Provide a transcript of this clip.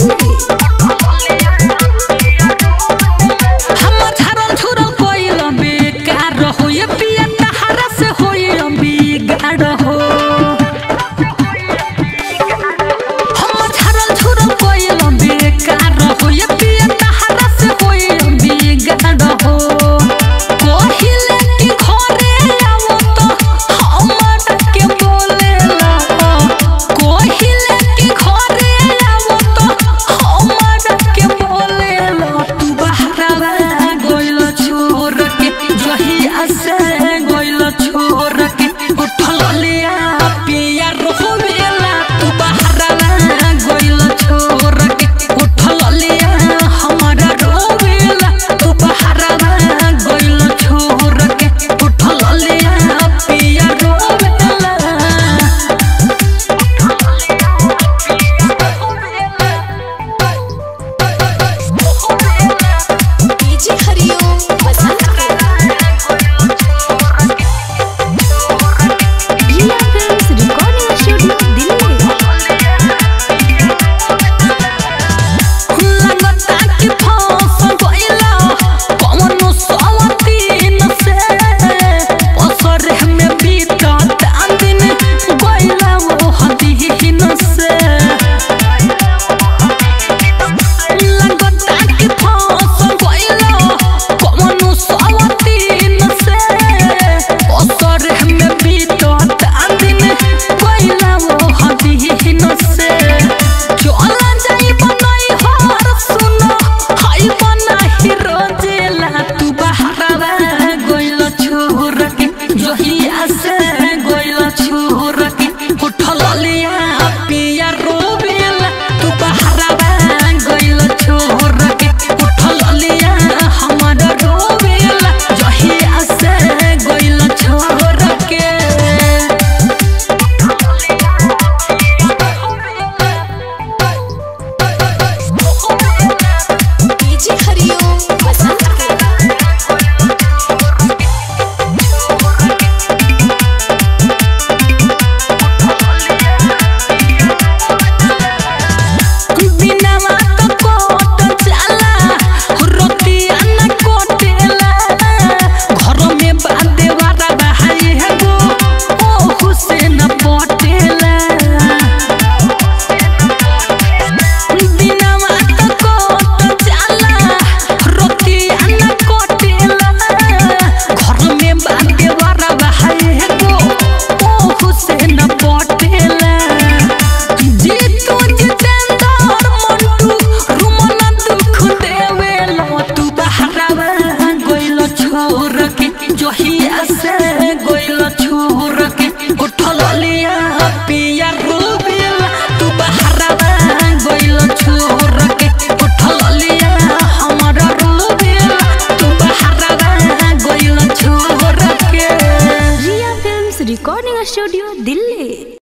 You. नवा Oh.